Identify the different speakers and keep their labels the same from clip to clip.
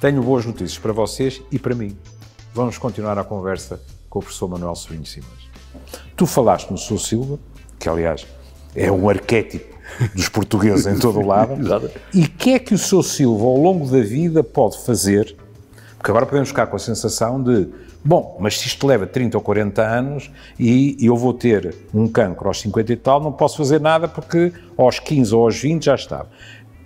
Speaker 1: Tenho boas notícias para vocês e para mim. Vamos continuar a conversa com o professor Manuel Sobrinho Simas. Tu falaste no Sou Silva, que aliás é um arquétipo dos portugueses em todo o lado. e o que é que o Sou Silva, ao longo da vida, pode fazer? Porque agora podemos ficar com a sensação de, bom, mas se isto leva 30 ou 40 anos e eu vou ter um cancro aos 50 e tal, não posso fazer nada porque aos 15 ou aos 20 já estava.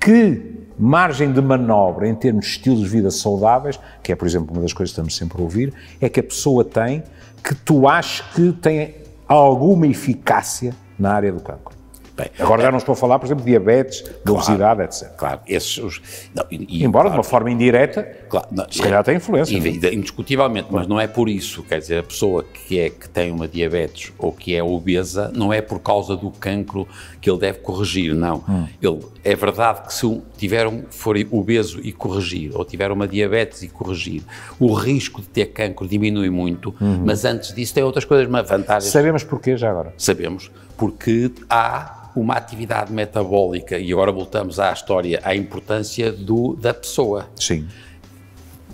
Speaker 1: Que margem de manobra em termos de estilos de vida saudáveis, que é, por exemplo, uma das coisas que estamos sempre a ouvir, é que a pessoa tem que tu achas que tem alguma eficácia na área do cancro. Bem, Agora já não estou a falar, por exemplo, de diabetes, de claro, obesidade, etc.
Speaker 2: Claro, esses. Os,
Speaker 1: não, e, Embora claro, de uma forma indireta, claro, não, se calhar é, tem influência.
Speaker 2: É? Indiscutivelmente, mas não é por isso. Quer dizer, a pessoa que, é, que tem uma diabetes ou que é obesa, não é por causa do cancro que ele deve corrigir, não. Hum. Ele, é verdade que se tiver um, for obeso e corrigir, ou tiver uma diabetes e corrigir, o risco de ter cancro diminui muito, uhum. mas antes disso tem outras coisas, uma vantagem.
Speaker 1: Sabemos porquê já agora?
Speaker 2: Sabemos, porque há uma atividade metabólica, e agora voltamos à história, à importância do, da pessoa.
Speaker 1: Sim.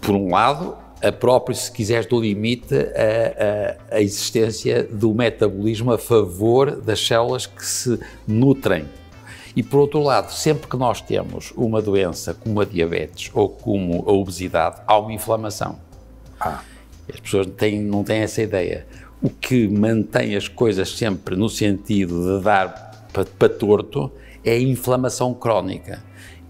Speaker 2: Por um lado, a própria, se quiseres, do limite a, a, a, existência do metabolismo a favor das células que se nutrem. E por outro lado, sempre que nós temos uma doença como a diabetes ou como a obesidade, há uma inflamação. Ah. As pessoas têm, não têm essa ideia. O que mantém as coisas sempre no sentido de dar para, para torto é a inflamação crónica.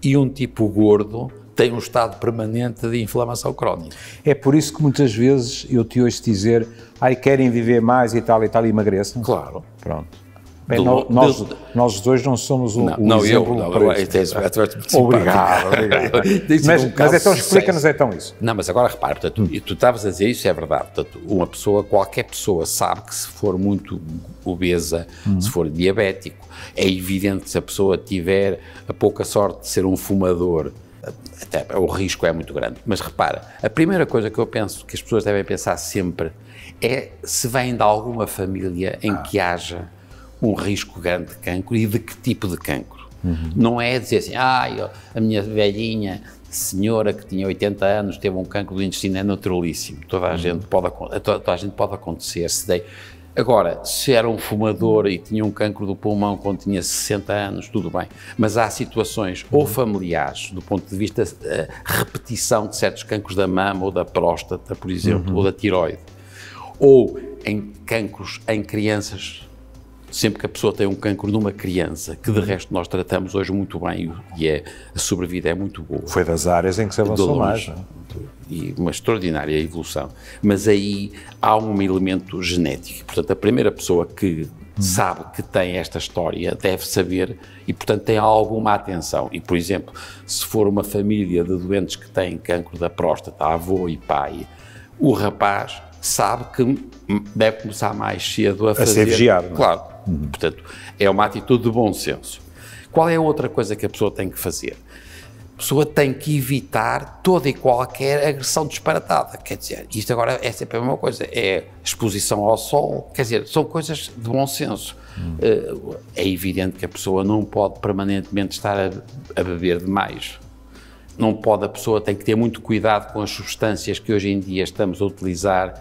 Speaker 2: E um tipo gordo tem um estado permanente de inflamação crónica.
Speaker 1: É por isso que muitas vezes eu te ouço dizer, ai, querem viver mais e tal e tal e emagreçam?
Speaker 2: Claro.
Speaker 1: Pronto. Bem, do, nós, do, nós dois não somos o,
Speaker 2: não, o não,
Speaker 1: exemplo
Speaker 2: eu, não, para
Speaker 1: eu, isso. Obrigado, obrigado. mas, um mas então explica-nos então isso.
Speaker 2: Não, mas agora repara, portanto, hum. tu estavas a dizer isso, é verdade. Portanto, uma pessoa, qualquer pessoa sabe que se for muito obesa, hum. se for diabético, é evidente que se a pessoa tiver a pouca sorte de ser um fumador, até, o risco é muito grande. Mas repara, a primeira coisa que eu penso que as pessoas devem pensar sempre é se vêm de alguma família em que haja um risco grande de cancro e de que tipo de cancro. Uhum. Não é dizer assim, ah, a minha velhinha senhora que tinha 80 anos teve um cancro do intestino, é naturalíssimo. Toda a, uhum. gente, pode, toda a gente pode acontecer. Se dei. Agora, se era um fumador e tinha um cancro do pulmão quando tinha 60 anos, tudo bem. Mas há situações uhum. ou familiares, do ponto de vista uh, repetição de certos cancros da mama ou da próstata, por exemplo, uhum. ou da tiroide, ou em cancros em crianças sempre que a pessoa tem um cancro numa criança, que de resto nós tratamos hoje muito bem e é, a sobrevida é muito boa.
Speaker 1: Foi das áreas em que se avançou mais. É?
Speaker 2: E uma extraordinária evolução. Mas aí há um elemento genético. Portanto, a primeira pessoa que hum. sabe que tem esta história deve saber e, portanto, tem alguma atenção. E, por exemplo, se for uma família de doentes que têm cancro da próstata, avô e pai, o rapaz sabe que deve começar mais cedo a, a fazer.
Speaker 1: A ser vigiado. É?
Speaker 2: Claro. Uhum. Portanto, é uma atitude de bom senso. Qual é a outra coisa que a pessoa tem que fazer? A pessoa tem que evitar toda e qualquer agressão disparatada. Quer dizer, isto agora é sempre a mesma coisa. É exposição ao sol, quer dizer, são coisas de bom senso. Uhum. É evidente que a pessoa não pode permanentemente estar a, a beber demais não pode, a pessoa tem que ter muito cuidado com as substâncias que hoje em dia estamos a utilizar,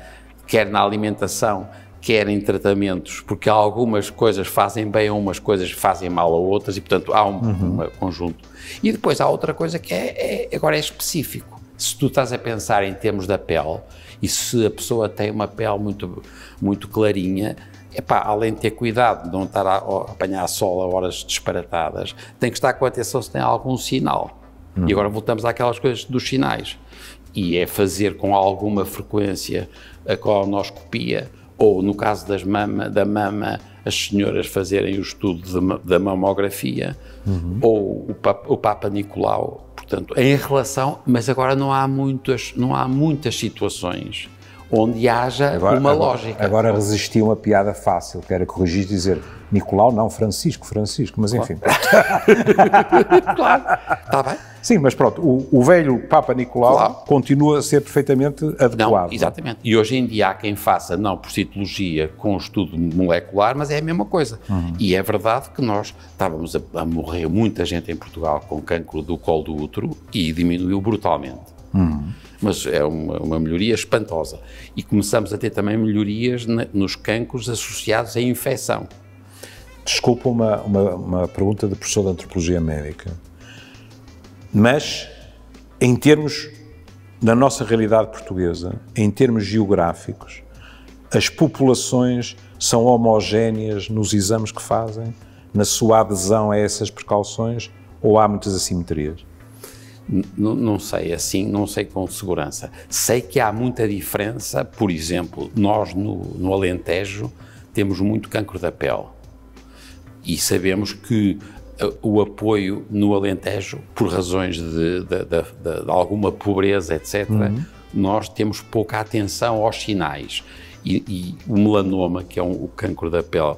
Speaker 2: quer na alimentação, quer em tratamentos, porque algumas coisas fazem bem a umas coisas fazem mal a outras e, portanto, há um, uhum. um conjunto. E depois há outra coisa que é, é, agora é específico. Se tu estás a pensar em termos da pele e se a pessoa tem uma pele muito, muito clarinha, Epá, além de ter cuidado de não estar a, a apanhar sol a horas disparatadas, tem que estar com atenção se tem algum sinal. Hum. E agora voltamos àquelas coisas dos sinais. E é fazer com alguma frequência a colonoscopia, ou no caso das mama, da mama, as senhoras fazerem o estudo de, da mamografia, uhum. ou o, o Papa Nicolau. Portanto, em relação, mas agora não há muitas, não há muitas situações onde haja agora, uma
Speaker 1: agora,
Speaker 2: lógica.
Speaker 1: Agora resisti a uma piada fácil, que era corrigir e dizer Nicolau, não, Francisco, Francisco, mas enfim.
Speaker 2: claro, está bem.
Speaker 1: Sim, mas pronto, o, o velho Papa Nicolau claro. continua a ser perfeitamente adequado. Não,
Speaker 2: exatamente. E hoje em dia há quem faça, não por citologia, com estudo molecular, mas é a mesma coisa. Uhum. E é verdade que nós estávamos a, a, morrer muita gente em Portugal com cancro do colo do útero e diminuiu brutalmente. Mas é uma, uma melhoria espantosa. E começamos a ter também melhorias na, nos cancros associados à infecção.
Speaker 1: Desculpa uma, uma, uma pergunta de professor de Antropologia Médica, mas em termos, na nossa realidade portuguesa, em termos geográficos, as populações são homogéneas nos exames que fazem, na sua adesão a essas precauções, ou há muitas assimetrias?
Speaker 2: Não, não, sei assim, não sei com segurança. Sei que há muita diferença, por exemplo, nós no, no Alentejo temos muito cancro da pele e sabemos que uh, o apoio no Alentejo, por razões de, de, de, de alguma pobreza, etc., uhum. nós temos pouca atenção aos sinais. E, e o melanoma, que é um, o cancro da pele,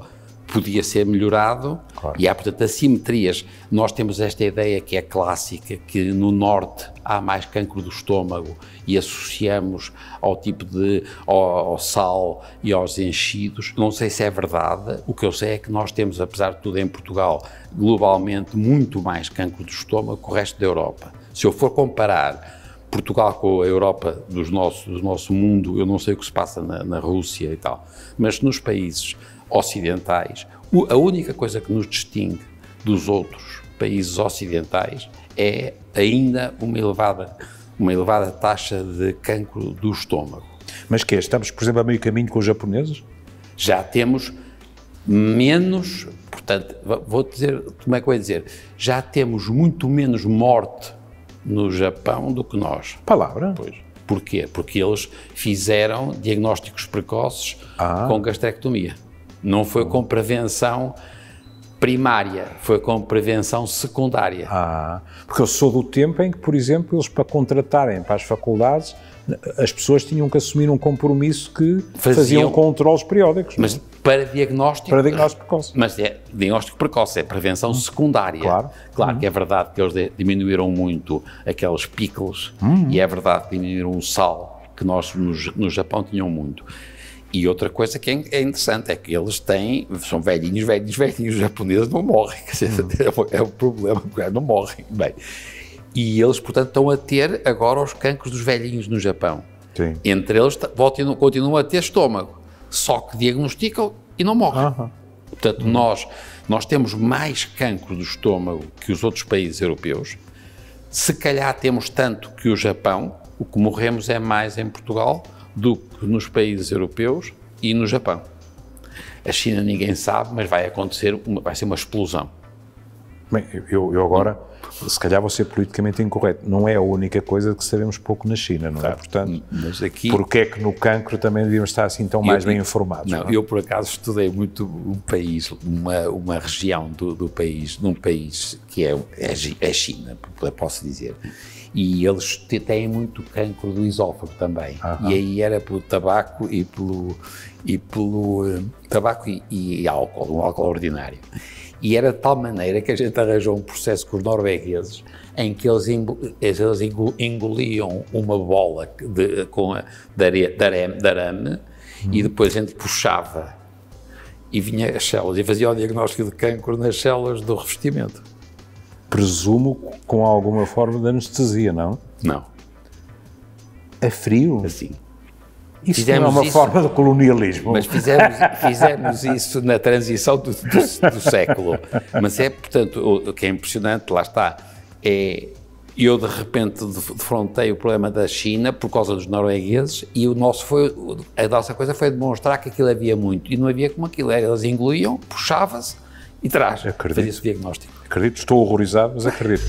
Speaker 2: podia ser melhorado claro. e há, portanto, assimetrias. Nós temos esta ideia que é clássica, que no norte há mais cancro do estômago e associamos ao tipo de, ao, ao, sal e aos enchidos. Não sei se é verdade, o que eu sei é que nós temos, apesar de tudo em Portugal, globalmente muito mais cancro do estômago que o resto da Europa. Se eu for comparar Portugal com a Europa dos nossos, do nosso mundo, eu não sei o que se passa na, na Rússia e tal, mas nos países ocidentais, a única coisa que nos distingue dos outros países ocidentais é ainda uma elevada, uma elevada taxa de cancro do estômago.
Speaker 1: Mas que Estamos, por exemplo, a meio caminho com os japoneses?
Speaker 2: Já temos menos, portanto, vou dizer, como é que eu vou dizer, já temos muito menos morte no Japão do que nós.
Speaker 1: Palavra?
Speaker 2: Pois. Porquê? Porque eles fizeram diagnósticos precoces ah. com gastrectomia. Não foi com prevenção primária, foi com prevenção secundária.
Speaker 1: Ah, porque eu sou do tempo em que, por exemplo, eles para contratarem para as faculdades, as pessoas tinham que assumir um compromisso que faziam, faziam controles periódicos.
Speaker 2: Mas para diagnóstico.
Speaker 1: Para diagnóstico precoce.
Speaker 2: Mas é diagnóstico precoce, é prevenção secundária.
Speaker 1: Claro.
Speaker 2: Claro uhum. que é verdade que eles diminuíram muito aqueles pickles uhum. e é verdade que diminuíram o sal, que nós no, no Japão tinham muito. E outra coisa que é, é interessante é que eles têm, são velhinhos, velhinhos, velhinhos, os japoneses não morrem, quer dizer, uhum. é o problema, porque não morrem. Bem, e eles, portanto, estão a ter agora os cancros dos velhinhos no Japão.
Speaker 1: Sim.
Speaker 2: Entre eles, continuam, continuam a ter estômago, só que diagnosticam e não morrem. Portanto, uhum. nós, nós temos mais cancro do estômago que os outros países europeus. Se calhar temos tanto que o Japão, o que morremos é mais em Portugal do que nos países europeus e no Japão. A China ninguém sabe, mas vai acontecer, uma, vai ser uma explosão.
Speaker 1: Bem, eu, eu agora, se calhar vou ser politicamente incorreto, não é a única coisa que sabemos pouco na China, não é? claro, é? Portanto, mas aqui, porque é que no cancro também devíamos estar assim tão mais bem informados?
Speaker 2: Não, não, é? eu por acaso estudei muito um país, uma, uma região do, do país, num país que é, é, é China, posso dizer, e eles têm muito cancro do esófago também. Uhum. E aí era pelo tabaco e pelo, e pelo uh, tabaco e, e, álcool, um álcool ordinário. E era de tal maneira que a gente arranjou um processo com os noruegueses em que eles, engoliam uma bola de, com a, de, arame, de arame uhum. e depois a gente puxava e vinha as células e fazia o diagnóstico de cancro nas células do revestimento
Speaker 1: presumo com alguma forma de anestesia, não?
Speaker 2: Não.
Speaker 1: A frio?
Speaker 2: Assim.
Speaker 1: Isso fizemos não é uma isso, forma de colonialismo.
Speaker 2: Mas fizemos, fizemos isso na transição do, do, do, século. Mas é, portanto, o que é impressionante, lá está, é eu de repente defrontei o problema da China por causa dos noruegueses e o nosso foi, a nossa coisa foi demonstrar que aquilo havia muito e não havia como aquilo, eles engoliam, puxava-se e traz, fazia-se o diagnóstico.
Speaker 1: Acredito, estou horrorizado, mas acredito.